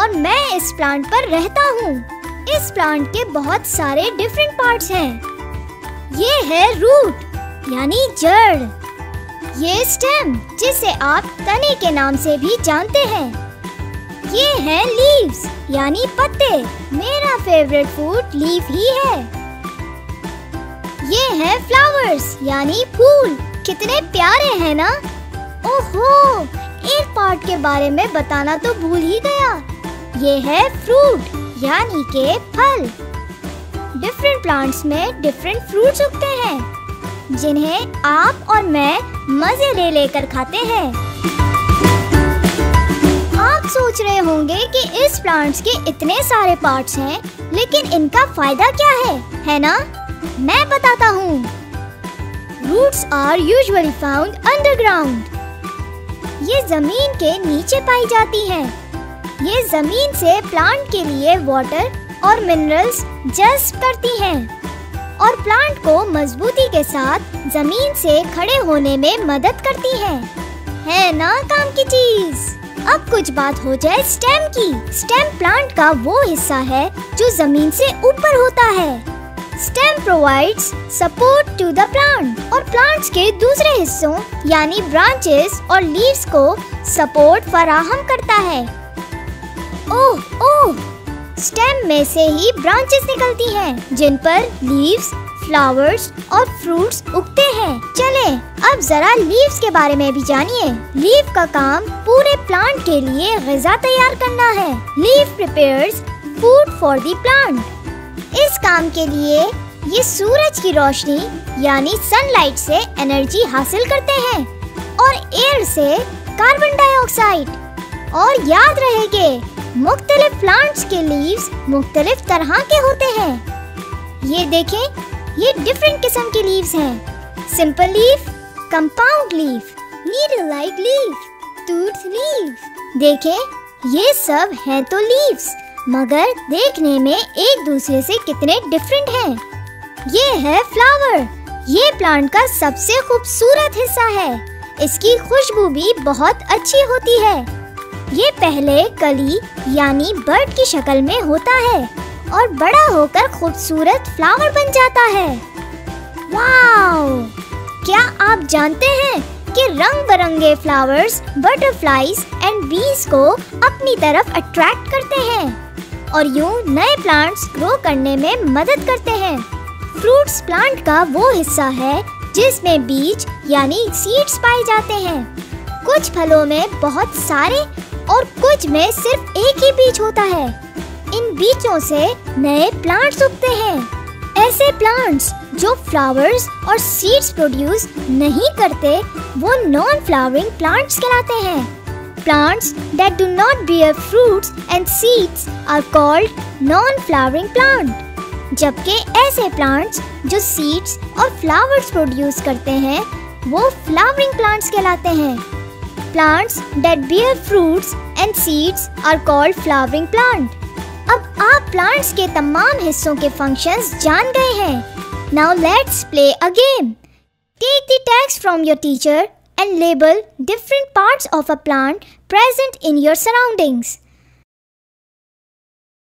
और मैं इस प्लांट पर रहता हूँ। इस प्लांट के बहुत सारे डिफरेंट पार्ट्स हैं। ये है रूट यानी जड़। ये स्टेम जिसे आप तने के नाम से भी जानते हैं। ये है लीव्स यानी पत्ते। मेरा फेवरेट फ़ूड लीफ ही है। ये है फ्लावर्स यानी फूल। कितने प्यारे हैं ना? ओहो, एक पार्ट के बारे में बताना तो भूल ही गया। ये है फ्रूट यानी के फल डिफरेंट प्लांट्स में डिफरेंट फ्रूट्स उगते हैं जिन्हें आप और मैं मज़े ले लेकर खाते हैं आप सोच रहे होंगे कि इस प्लांट्स के इतने सारे पार्ट्स हैं, लेकिन इनका फ़ायदा क्या है है ना? मैं बताता हूँ roots are usually found underground ये ज़मीन के नीचे पाई जाती हैं। ये ज़मीन से प्लांट के लिए वाटर और मिनरल्स जज्ब करती हैं। और प्लांट को मजबूती के साथ ज़मीन से खड़े होने में मदद करती हैं। है ना, काम की चीज़? अब कुछ बात हो जाए स्टेम की। स्टेम प्लांट का वो हिस्सा है जो ज़मीन से ऊपर होता है। Stem provides support to the plant और प्लांट्स के दूसरे हिस्सों, यानी ब्रांचेस और लीव्स को सपोर्ट फराहम करता है। ओह ओह। स्टेम में से ही ब्रांचेस निकलती हैं, जिन पर लीव्स फ्लावर्स और फ्रूट्स उगते हैं। चले, अब जरा लीव्स के बारे में भी जानिए। लीव का काम पूरे प्लांट के लिए गजा तैयार करना है। Leave prepares food for the plant इस काम के लिए ये सूरज की रोशनी, यानी सनलाइट से एनर्जी हासिल करते हैं, और एयर से कार्बन डाइऑक्साइड और याद रहेंगे मुख्तलिफ़ प्लांट्स के लीव्स मुख्तलिफ़ तरह के होते हैं। ये देखें, ये डिफरेंट किस्म के लीव्स हैं। Simple leaf compound leaf needle like leaf tooth leaf देखें, ये सब हैं तो लीव्स मगर देखने में एक दूसरे से कितने डिफरेंट हैं। ये है फ्लावर ये प्लांट का सबसे खूबसूरत हिस्सा है। इसकी खुशबू भी बहुत अच्छी होती है। ये पहले कली, यानी बर्ड की शक्ल में होता है और बड़ा होकर खूबसूरत फ्लावर बन जाता है। वाओ! क्या आप जानते हैं कि रंग बिरंगे फ्लावर्स बटरफ्लाईज एंड बीज को अपनी तरफ़ अट्रैक्ट करते हैं और यूँ नए प्लांट्स ग्रो करने में मदद करते हैं। फ्रूट्स प्लांट का वो हिस्सा है जिसमें बीज यानी सीड्स पाए जाते हैं। कुछ फलों में बहुत सारे और कुछ में सिर्फ़ एक ही बीज होता है। इन बीजों से नए प्लांट्स उगते हैं। ऐसे प्लांट्स जो फ्लावर्स और सीड्स प्रोड्यूस नहीं करते, वो नॉन फ्लावरिंग प्लांट्स कहलाते हैं। Plants that do not bear fruits and seeds are called non flowering plant जबकि ऐसे प्लांट्स जो सीड्स और फ्लावर्स प्रोड्यूस करते हैं, वो फ्लावरिंग प्लांट्स कहलाते हैं। Plants that bear fruits and seeds are called flowering plant. अब आप plants के तमाम हिस्सों के functions जान गए हैं Now let's play a game. Take the text from your teacher and label different parts of a plant present in your surroundings.